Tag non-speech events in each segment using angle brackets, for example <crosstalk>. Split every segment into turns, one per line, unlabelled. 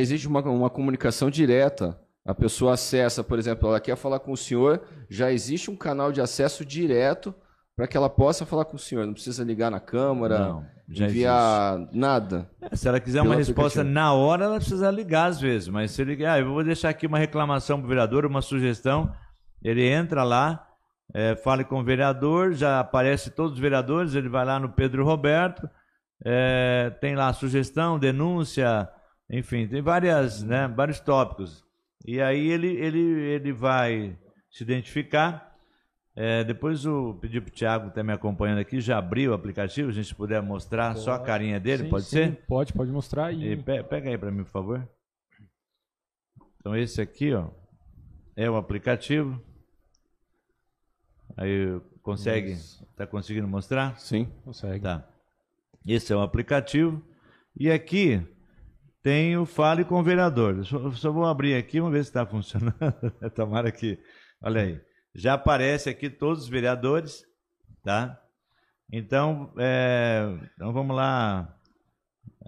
Existe uma, uma comunicação direta. A pessoa acessa, por exemplo, ela quer falar com o senhor, já existe um canal de acesso direto para que ela possa falar com o senhor. Não precisa ligar na câmara,
Não,
enviar nada.
É, Se ela quiser uma resposta
aplicativo.
na hora, ela precisa ligar às vezes. Mas se ligar, ah, eu vou deixar aqui uma reclamação para o vereador, uma sugestão. Ele entra lá, é, fala com o vereador, já aparece todos os vereadores, ele vai lá no Pedro Roberto, é, tem lá a sugestão, denúncia, enfim, tem várias, né, vários tópicos. E aí ele, ele, ele vai se identificar. É, depois o pedir para o Thiago estar me acompanhando aqui, já abriu o aplicativo, a gente puder mostrar só a carinha dele,
Sim,
pode
sim,
ser?
Pode, pode mostrar
E
aí.
pe- pega aí para mim, por favor. Então esse aqui, ó, é o aplicativo. Aí consegue, tá conseguindo mostrar?
Sim.
Consegue.
Tá. Esse é o aplicativo. E aqui tem o Fale com o Vereador. Só, só vou abrir aqui, vamos ver se está funcionando. <laughs> Tomara que. Olha aí. Já aparece aqui todos os vereadores, tá? Então, é, então vamos lá.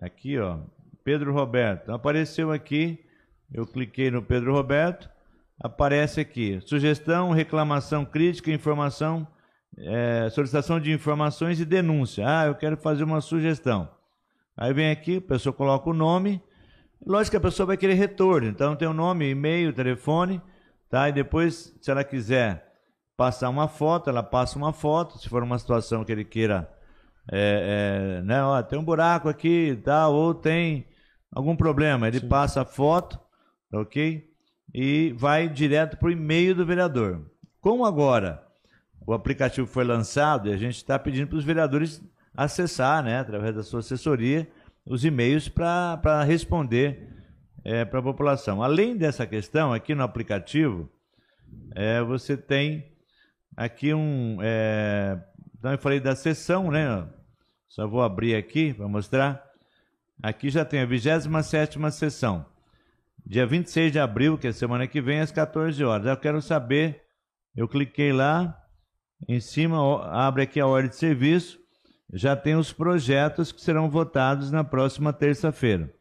Aqui, ó. Pedro Roberto. Apareceu aqui. Eu cliquei no Pedro Roberto. Aparece aqui. Sugestão, reclamação, crítica, informação, é, solicitação de informações e denúncia. Ah, eu quero fazer uma sugestão. Aí vem aqui, a pessoa coloca o nome. Lógico que a pessoa vai querer retorno. Então tem o nome, e-mail, telefone, tá? E depois, se ela quiser passar uma foto, ela passa uma foto. Se for uma situação que ele queira, é, é, né? Ó, tem um buraco aqui, tá? Ou tem algum problema, ele passa a foto, tá ok? E vai direto para o e-mail do vereador. Como agora o aplicativo foi lançado e a gente está pedindo para os vereadores acessar, né, através da sua assessoria, os e-mails para responder para a população. Além dessa questão, aqui no aplicativo, é, você tem aqui um. É, então eu falei da sessão, né? Só vou abrir aqui para mostrar. Aqui já tem a 27 sessão. Dia 26 de abril, que é semana que vem, às 14 horas. Eu quero saber. Eu cliquei lá, em cima, abre aqui a ordem de serviço. Já tem os projetos que serão votados na próxima terça-feira.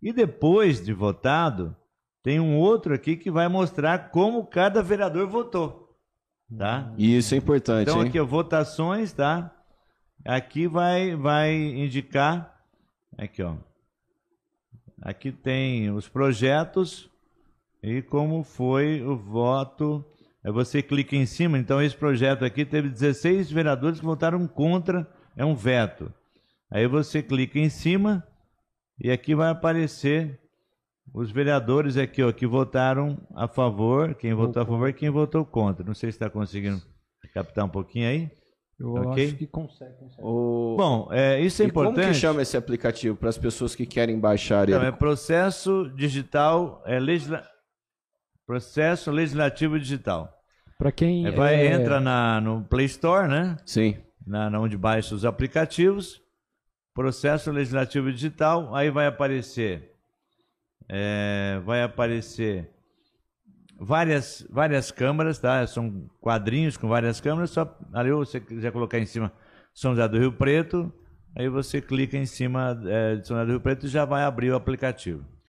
E depois de votado, tem um outro aqui que vai mostrar como cada vereador votou. Tá?
E isso é importante,
Então
hein?
aqui, ó, votações, tá? Aqui vai, vai indicar. Aqui, ó. Aqui tem os projetos e como foi o voto. Aí você clica em cima, então esse projeto aqui teve 16 vereadores que votaram contra, é um veto. Aí você clica em cima e aqui vai aparecer os vereadores aqui, ó, que votaram a favor, quem votou a favor e quem votou contra. Não sei se está conseguindo captar um pouquinho aí.
Eu
Ok.
acho que consegue, consegue.
O...
Bom, é, isso é
e como
importante.
que chama esse aplicativo para as pessoas que querem baixar
Então,
ele?
é processo digital, é legisla... processo legislativo digital.
Para quem
É, vai,
é,
entra na, no Play Store, né?
Sim.
Na, na onde baixa os aplicativos, processo legislativo digital, aí vai aparecer, é, vai aparecer várias, várias câmaras, tá? São quadrinhos com várias câmaras, só ali você quiser colocar em cima São José do Rio Preto, aí você clica em cima é, de São José do Rio Preto e já vai abrir o aplicativo.